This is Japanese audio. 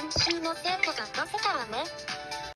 先週の生徒が出せたわね。